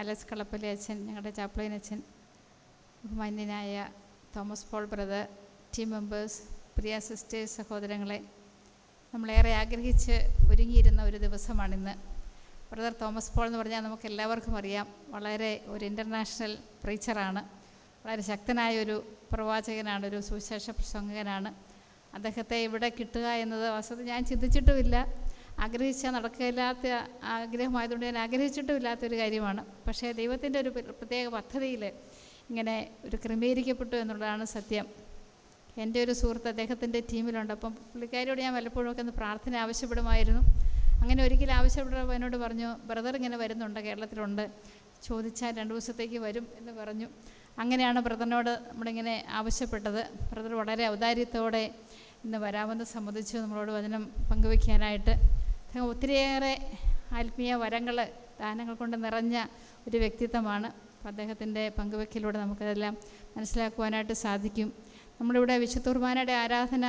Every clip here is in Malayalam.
അലക്സ് കളപ്പലി അച്ഛൻ ഞങ്ങളുടെ ചാപ്ലൈൻ അച്ഛൻ ബഹുമാന്യനായ Thomas Paul brother team members പ്രിയ സിസ്റ്റേഴ്സ് സഹോദരങ്ങളെ നമ്മളേറെ ആഗ്രഹിച്ച് ഒരുങ്ങിയിരുന്ന ഒരു ദിവസമാണിന്ന്. ബ്രദർ തോമസ് പോൾ എന്ന് പറഞ്ഞാൽ നമുക്ക് എല്ലാവർക്കും അറിയാം വളരെ ഒരു ഇന്റർനാഷണൽ പ്രീച്ചറാണ് വളരെ ശക്തനായ ഒരു പ്രവാചകനാണ് ഒരു സുവിശേഷ പ്രസംഗകനാണ്. അദ്ദേഹത്തെ ഇവിടെ കിട്ടുക എന്നത് വാസ്തവത്തിൽ ഞാൻ ചിന്തിച്ചിട്ടുമില്ല. ആഗ്രഹിച്ചാൽ നടക്കില്ലാത്ത ആഗ്രഹമായതുകൊണ്ട് ഞാൻ ആഗ്രഹിച്ചിട്ടും ഇല്ലാത്തൊരു കാര്യമാണ്. പക്ഷേ ദൈവത്തിന്റെ ഒരു പ്രത്യേക പദ്ധതിയിൽ ഇങ്ങനെ ഒരു ക്രമീകരിക്കപ്പെട്ടു എന്നുള്ളതാണ് സത്യം. എന്റെ ഒരു സുഹൃത്ത് അദ്ദേഹത്തിന്റെ ടീമിലുണ്ട്. അപ്പം പുള്ളിക്കാരിയോട് ഞാൻ വല്ലപ്പോഴും ഒക്കെ ഒന്ന് പ്രാർത്ഥന ആവശ്യപ്പെടുമായിരുന്നു. അങ്ങനെ ഒരിക്കലും ആവശ്യപ്പെട്ടപ്പോൾ എന്നോട് പറഞ്ഞു ബ്രദർ ഇങ്ങനെ വരുന്നുണ്ട്? കേരളത്തിലുണ്ട്. ചോദിച്ചാൽ രണ്ട് ദിവസത്തേക്ക് വരും എന്ന് പറഞ്ഞു. അങ്ങനെയാണ് ബ്രദറിനോട് നമ്മളിങ്ങനെ ആവശ്യപ്പെട്ടത്. ബ്രദർ വളരെ ഔദാര്യത്തോടെ ഇന്ന് വരാമെന്ന് സമ്മതിച്ചു. നമ്മളോട് വചനം പങ്കുവയ്ക്കാനായിട്ട്. ഒത്തിരിയേറെ ആത്മീയ വരങ്ങൾ ദാനങ്ങൾ കൊണ്ട് നിറഞ്ഞ ഒരു വ്യക്തിത്വമാണ്. അദ്ദേഹത്തിന്റെ പങ്കുവയ്ക്കലൂടെ നമുക്കതെല്ലാം മനസ്സിലാക്കുവാനായിട്ട് സാധിക്കും. നമ്മളിവിടെ വിശുദ്ധ കുർബാനയുടെ ആരാധന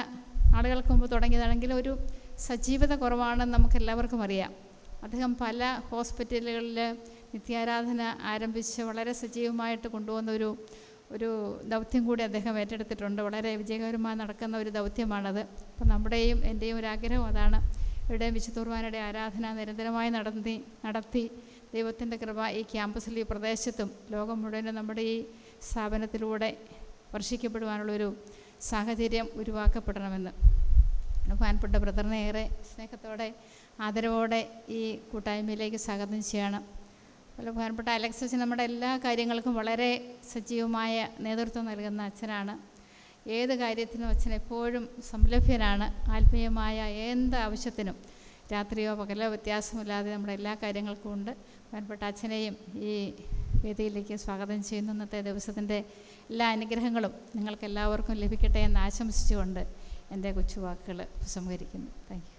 ആളുകൾക്ക് മുമ്പ് തുടങ്ങിയതാണെങ്കിൽ ഒരു സജീവത കുറവാണെന്ന് നമുക്കെല്ലാവർക്കും അറിയാം. അദ്ദേഹം പല ഹോസ്പിറ്റലുകളിൽ നിത്യാരാധന ആരംഭിച്ച് വളരെ സജീവമായിട്ട് കൊണ്ടുപോകുന്ന ഒരു ഒരു ദൗത്യം കൂടി അദ്ദേഹം ഏറ്റെടുത്തിട്ടുണ്ട്. വളരെ വിജയകരമായി നടക്കുന്ന ഒരു ദൗത്യമാണത്. അപ്പം നമ്മുടെയും എന്റെയും ഒരു ആഗ്രഹം അതാണ് ഇവിടെ വിശുദ്ധ കുർബാനയുടെ ആരാധന നിരന്തരമായി നടത്തി നടത്തി. ദൈവത്തിന്റെ കൃപ ഈ ക്യാമ്പസിൽ ഈ പ്രദേശത്തും ലോകം മുഴുവനും നമ്മുടെ ഈ സ്ഥാപനത്തിലൂടെ വർഷിക്കപ്പെടുവാനുള്ളൊരു സാഹചര്യം ഉരുവാക്കപ്പെടണമെന്ന്. ബഹുമാനപ്പെട്ട ബ്രദറിനെ ഏറെ സ്നേഹത്തോടെ ആദരവോടെ ഈ കൂട്ടായ്മയിലേക്ക് സ്വാഗതം ചെയ്യണം. അതുപോലെ ബഹുമാനപ്പെട്ട അലക്സസ് നമ്മുടെ എല്ലാ കാര്യങ്ങൾക്കും വളരെ സജീവമായ നേതൃത്വം നൽകുന്ന അച്ഛനാണ്. ഏത് കാര്യത്തിനും അച്ഛൻ എപ്പോഴും സംലഭ്യനാണ്. ആത്മീയമായ എന്ത് ആവശ്യത്തിനും. രാത്രിയോ പകലോ വ്യത്യാസമില്ലാതെ നമ്മുടെ എല്ലാ കാര്യങ്ങൾക്കും ഉണ്ട്. ബന്ധപ്പെട്ട അച്ഛനെയും ഈ വേദിയിലേക്ക് സ്വാഗതം ചെയ്യുന്നു. ഇന്നത്തെ ദിവസത്തിന്റെ എല്ലാ അനുഗ്രഹങ്ങളും നിങ്ങൾക്ക് എല്ലാവർക്കും ലഭിക്കട്ടെ എന്ന് ആശംസിച്ചുകൊണ്ട് എന്റെ കൊച്ചു വാക്കുകൾ ഉപസംഹരിക്കുന്നു താങ്ക്